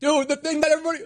Dude, the thing that everybody.